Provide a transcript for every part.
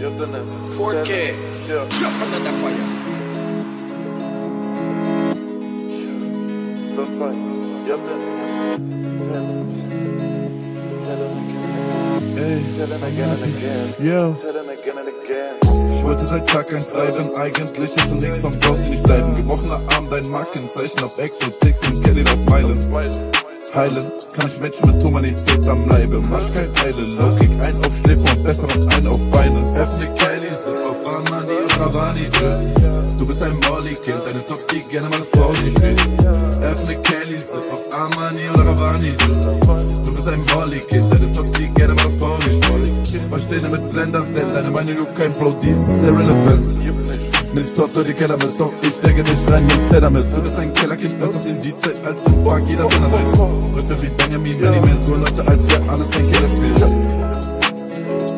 You're the next. 4K. Yeah. Jump under the fire. Sometimes, you're the next. Tell it. Again. Ich wollte seit Tag 1 bleiben, eigentlich ist und nix vom Brauchst du nicht bleiben. Gebrochener Arm, dein Markenzeichen auf Exotix und Kelly auf Meilen. Heilen kann ich Menschen mit Humanität am Leibe. Mach kein Eile, Low Kick ein auf Schläfer und besser noch ein auf Beine. Öffne Kelly, sip auf Armani und Ravani Drill. Du bist ein Molly-Kind, deine Tochter die gerne mal das Pauli spielt. Öffne Kelly, sip auf Armani oder Ravani Drill. Du bist ein Molly-Kind, Tochter die gerne mal das Pauli spielt. Was steht mit Blender, denn deine Meinung kein Bro, dies ist irrelevant. Mit Toto die Keller mit, doch ich stecke nicht rein mit Teller mit. Du bist ein Kellerkind, besser in die Zeit als im Park, jeder leid. Größer wie Benjamin, Benjamin, so Leute, als wär alles ein Killerspiel.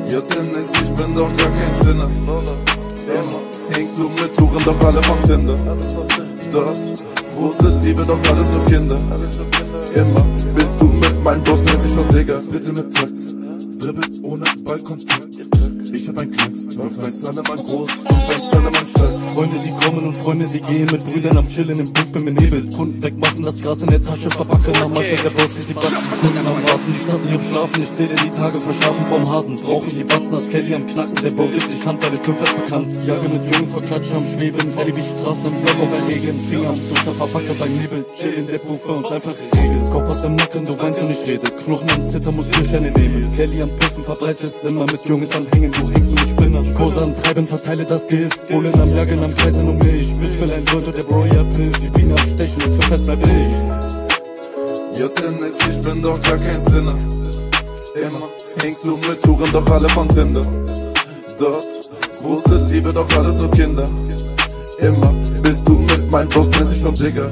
JNS, ich bin doch gar kein Sinner. Immer hängst du mit Touren, doch alle vom Tinder. Dort, große Liebe, doch alles nur Kinder. Immer meinem Boss mäßig schon Digga. Bitte mit Takt, dribbelt ohne Ballkontakt. Ich hab ein Knacks, fünf eins alle Mann groß, fünf eins alle Mann stark. Freunde, die kommen und Freunde, die gehen mit Brüdern am Chillen im Buff, bin benebelt. Kunden wegmachen, das Gras in der Tasche, verpacken nach Masche, der baut sich die Batzen. Kunden am Warten, die Stadt nicht am Schlafen, ich zähle die Tage verschlafen vorm Hasen. Brauchen die Batzen, das Kelly am Knacken, der baut richtig Hand, bei den Fünfer bekannt. Jage mit Jungs vor Klatsch am Schweben, wie Straßen am Block, bei Regen, Finger am Drücker, verpacke beim Nebel. Chillen, der Buff bei uns einfache Regel. Kopf aus dem Nacken, du weinst und ich rede. Knochen am Zitter, muss Türscheine nehmen. Kelly am Piffen, verbreitest immer mit Jungs am Hängen, du hängst und ich Spinner. Kurse am Treiben, verteile das Gift. Bullen am Jagen, am Kreisen um mich. Bitch will ein und der Bro ja Pilz. Bienen am Stechen und für bleib ich. JNS, ich bin doch gar kein Sinner. Immer hängst du mit Touren, doch alle vom Tinder. Dort, große Liebe, doch alles nur Kinder. Immer bist du mit meinem Boss mäßig schon Digger.